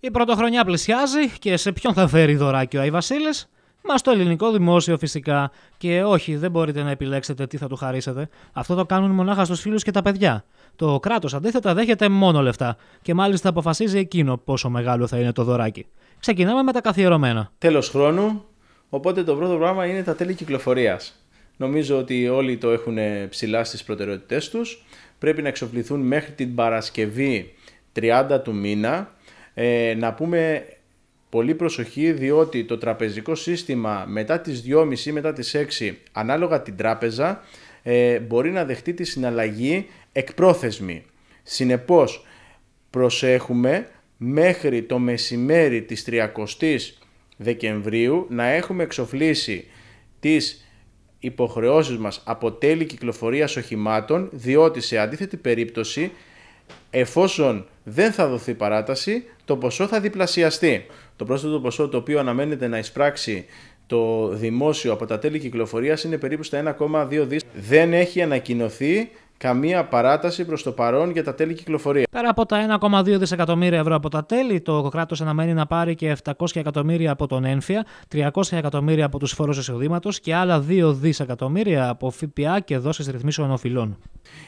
Η πρωτοχρονιά πλησιάζει και σε ποιον θα φέρει δωράκι ο Άι Βασίλης; Μας στο ελληνικό δημόσιο φυσικά. Και όχι, δεν μπορείτε να επιλέξετε τι θα του χαρίσετε. Αυτό το κάνουν μονάχα στους φίλους και τα παιδιά. Το κράτος αντίθετα δέχεται μόνο λεφτά και μάλιστα αποφασίζει εκείνο πόσο μεγάλο θα είναι το δωράκι. Ξεκινάμε με τα καθιερωμένα. Τέλος χρόνου, οπότε το πρώτο πράγμα είναι τα τέλη κυκλοφορίας. Νομίζω ότι όλοι το έχουν ψηλά στις προτεραιότητές τους. Πρέπει να εξοπληθούν μέχρι την Παρασκευή 30 του μήνα. Ε, να πούμε πολύ προσοχή διότι το τραπεζικό σύστημα μετά τις 2.30 ή μετά τις 6 ανάλογα την τράπεζα ε, μπορεί να δεχτεί τη συναλλαγή εκπρόθεσμη. Συνεπώς προσέχουμε μέχρι το μεσημέρι της 30ης Δεκεμβρίου να έχουμε εξοφλήσει τις υποχρεώσεις μας από τέλη κυκλοφορίας οχημάτων διότι σε αντίθετη περίπτωση εφόσον δεν θα δοθεί παράταση το ποσό θα διπλασιαστεί. Το πρόσθετο ποσό το οποίο αναμένεται να εισπράξει το δημόσιο από τα τέλη κυκλοφορίας είναι περίπου στα 1,2 δις. Δεν έχει ανακοινωθεί καμία παράταση προς το παρόν για τα τέλη κυκλοφορία. Πέρα από τα 1,2 δισεκατομμύρια ευρώ από τα τέλη, το κράτο αναμένει να πάρει και 700 εκατομμύρια από τον έμφυα, 300 εκατομμύρια από τους φόρους εισοδήματος και άλλα 2 δισεκατομμύρια από ΦΠΑ και δόσεις ρυθμίσεων οφειλών.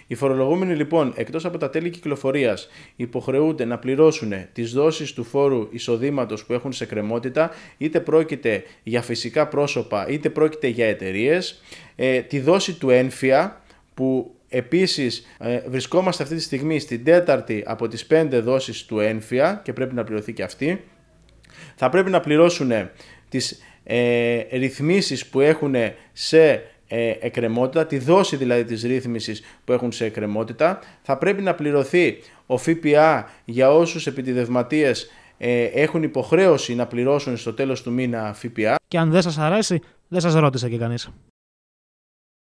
Οι φορολογούμενοι λοιπόν, εκτός από τα τέλη κυκλοφορίας, υποχρεούνται να πληρώσουν τις δόσεις του φόρου εισοδήματος που έχουν σε κρεμότητα, είτε πρόκειται για φυσικά πρόσωπα, είτε πρόκειται για εταιρείες, ε, τη δόση του ένφια που Επίσης ε, βρισκόμαστε αυτή τη στιγμή στην τέταρτη από τις πέντε δόσεις του ένφια και πρέπει να πληρωθεί και αυτή. Θα πρέπει να πληρώσουν τις ε, ρυθμίσεις που έχουν σε ε, εκκρεμότητα, τη δόση δηλαδή της ρύθμισης που έχουν σε εκκρεμότητα. Θα πρέπει να πληρωθεί ο ΦΠΑ για όσους επιτιδευματίες ε, έχουν υποχρέωση να πληρώσουν στο τέλος του μήνα ΦΠΑ. Και αν δεν σας αρέσει, δεν σας ρώτησε και κανείς.